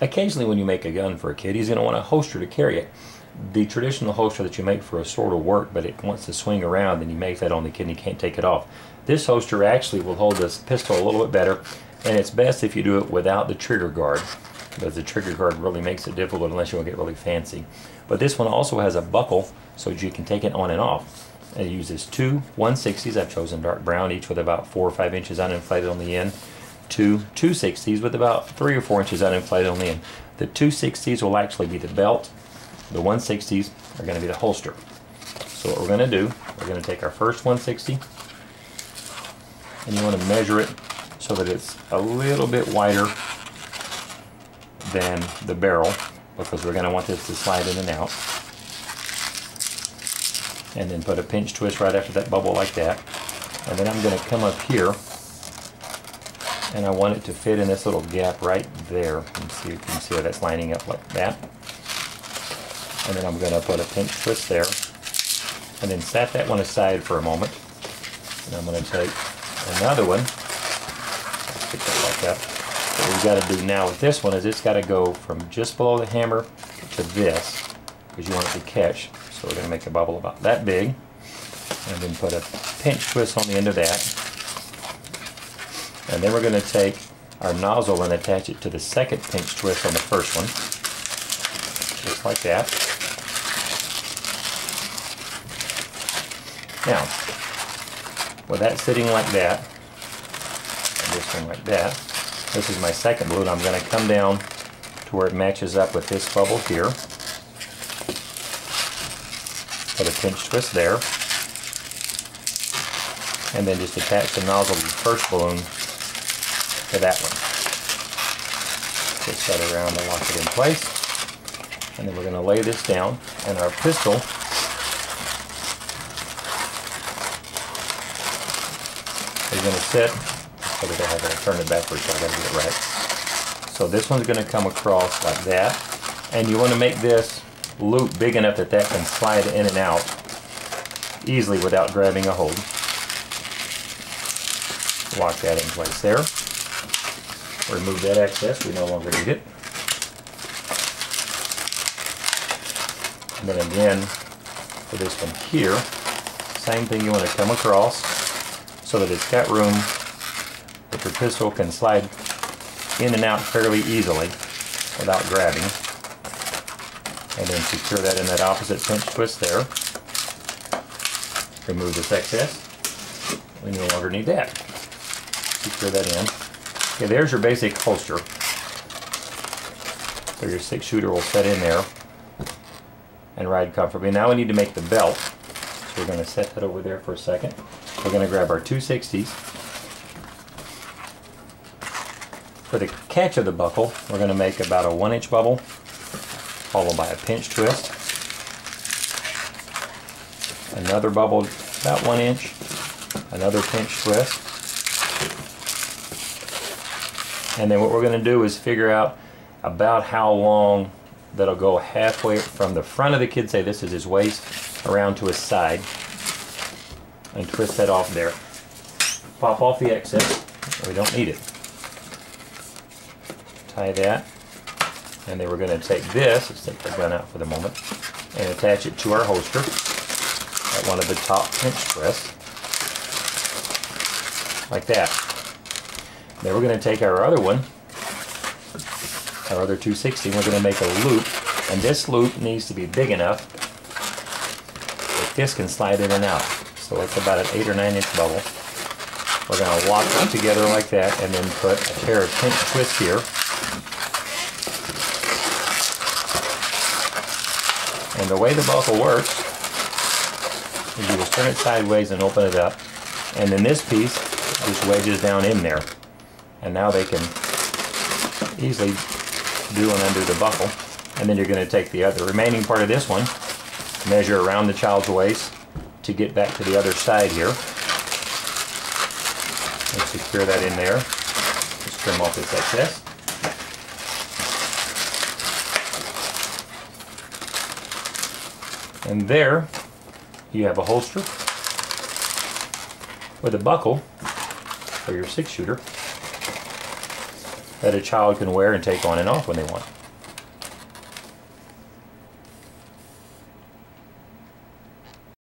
occasionally when you make a gun for a kid, he's going to want a holster to carry it. The traditional holster that you make for a sword will work, but it wants to swing around and you make that on the kid and he can't take it off. This holster actually will hold this pistol a little bit better, and it's best if you do it without the trigger guard, because the trigger guard really makes it difficult unless you want to get really fancy. But this one also has a buckle so that you can take it on and off. It uses two 160s, I've chosen dark brown, each with about four or five inches uninflated on the end. Two 260s with about three or four inches uninflated on the end. The 260s will actually be the belt. The 160s are going to be the holster. So what we're going to do, we're going to take our first 160 and you want to measure it so that it's a little bit wider than the barrel because we're going to want this to slide in and out and then put a pinch twist right after that bubble like that. And then I'm going to come up here and I want it to fit in this little gap right there. And see, you can see how that's lining up like that. And then I'm going to put a pinch twist there and then set that one aside for a moment. And I'm going to take another one, like that. What we've got to do now with this one is it's got to go from just below the hammer to this because you want it to catch. So we're going to make a bubble about that big and then put a pinch twist on the end of that. And then we're going to take our nozzle and attach it to the second pinch twist on the first one. Just like that. Now, with that sitting like that, this one like that, this is my second balloon. I'm going to come down to where it matches up with this bubble here. Put a pinch twist there. And then just attach the nozzle to the first balloon to that one. Twist that around and lock it in place. And then we're going to lay this down. And our pistol is going to sit. That I have to turn it backwards so I got to get it right. So this one's going to come across like that. And you want to make this loop big enough that that can slide in and out easily without grabbing a hold. Lock that in place there. Remove that excess, we no longer need it. And then again, for this one here, same thing you want to come across so that it's got room that your pistol can slide in and out fairly easily without grabbing and then secure that in that opposite pinch twist there. Remove this excess. We no longer need that. Secure that in. Okay, there's your basic holster. So your six shooter will set in there and ride comfortably. Now we need to make the belt. So we're going to set that over there for a second. We're going to grab our 260s. For the catch of the buckle, we're going to make about a one inch bubble followed by a pinch twist. Another bubble about one inch, another pinch twist. And then what we're going to do is figure out about how long that'll go halfway from the front of the kid, say this is his waist, around to his side, and twist that off there. Pop off the excess, we don't need it. Tie that, and then we're going to take this, let's take the gun out for the moment, and attach it to our holster at one of the top pinch twists, like that. Then we're going to take our other one, our other 260, we're going to make a loop, and this loop needs to be big enough that this can slide in and out. So it's about an 8 or 9 inch bubble. We're going to lock them together like that and then put a pair of pinch twists here. And the way the buckle works is you just turn it sideways and open it up. And then this piece just wedges down in there. And now they can easily do and undo the buckle. And then you're going to take the other remaining part of this one, measure around the child's waist to get back to the other side here. And secure that in there. Just trim off this excess. And there you have a holster with a buckle for your six shooter. That a child can wear and take on and off when they want.